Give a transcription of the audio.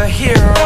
a hero.